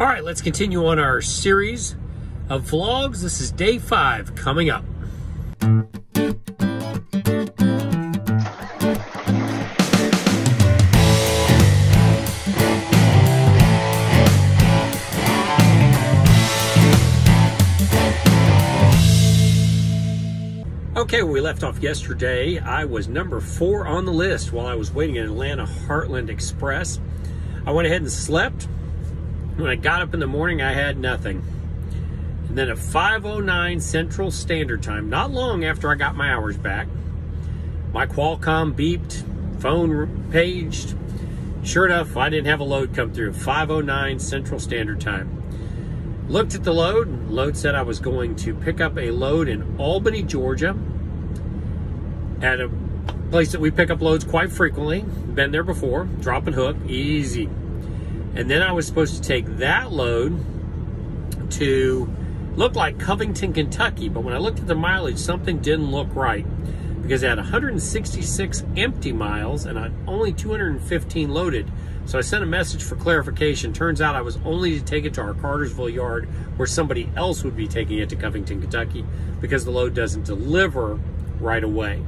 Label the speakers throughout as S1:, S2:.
S1: All right, let's continue on our series of vlogs. This is day five coming up. Okay, we left off yesterday. I was number four on the list while I was waiting at Atlanta Heartland Express. I went ahead and slept. When I got up in the morning, I had nothing. And then at 5.09 Central Standard Time, not long after I got my hours back, my Qualcomm beeped, phone paged. Sure enough, I didn't have a load come through. 5.09 Central Standard Time. Looked at the load. Load said I was going to pick up a load in Albany, Georgia, at a place that we pick up loads quite frequently. Been there before. Drop and hook, easy. And then I was supposed to take that load to look like Covington, Kentucky. But when I looked at the mileage, something didn't look right because it had 166 empty miles and I only 215 loaded. So I sent a message for clarification. Turns out I was only to take it to our Cartersville yard where somebody else would be taking it to Covington, Kentucky because the load doesn't deliver right away.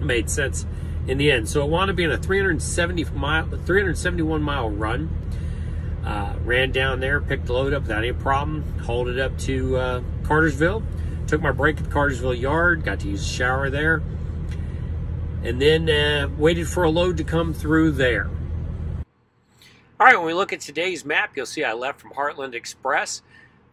S1: Made sense in the end. So it wound up being a 370 mile, 371 mile run. Uh, ran down there, picked the load up without any problem, hauled it up to uh, Cartersville, took my break at Cartersville yard, got to use a shower there, and then uh, waited for a load to come through there. All right, when we look at today's map, you'll see I left from Heartland Express,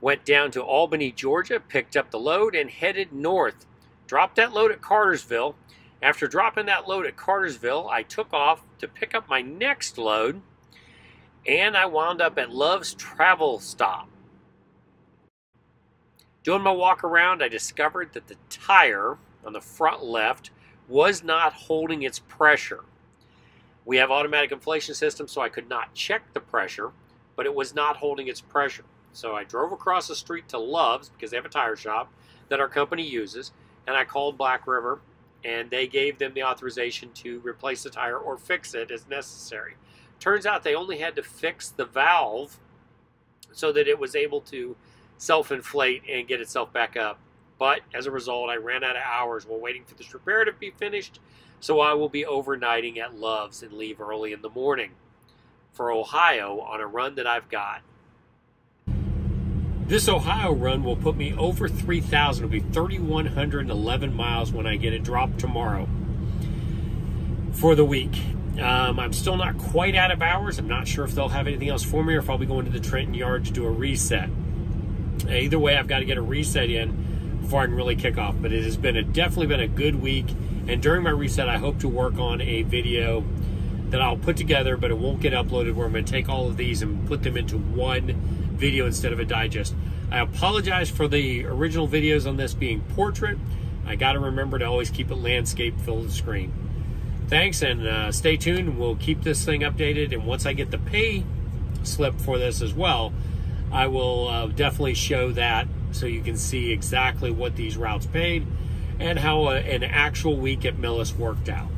S1: went down to Albany, Georgia, picked up the load, and headed north. Dropped that load at Cartersville. After dropping that load at Cartersville, I took off to pick up my next load, and I wound up at Love's Travel Stop. Doing my walk around, I discovered that the tire on the front left was not holding its pressure. We have automatic inflation system, so I could not check the pressure, but it was not holding its pressure. So I drove across the street to Love's because they have a tire shop that our company uses, and I called Black River, and they gave them the authorization to replace the tire or fix it as necessary. Turns out they only had to fix the valve so that it was able to self-inflate and get itself back up. But as a result, I ran out of hours while waiting for this repair to be finished so I will be overnighting at Love's and leave early in the morning for Ohio on a run that I've got. This Ohio run will put me over 3,000. It'll be 3,111 miles when I get it dropped tomorrow for the week. Um, I'm still not quite out of hours. I'm not sure if they'll have anything else for me or if I'll be going to the Trenton yard to do a reset. Either way, I've got to get a reset in before I can really kick off. But it has been a, definitely been a good week. And during my reset, I hope to work on a video that I'll put together, but it won't get uploaded where I'm going to take all of these and put them into one video instead of a digest. I apologize for the original videos on this being portrait. I got to remember to always keep it landscape fill the screen. Thanks, and uh, stay tuned. We'll keep this thing updated, and once I get the pay slip for this as well, I will uh, definitely show that so you can see exactly what these routes paid and how a, an actual week at Millis worked out.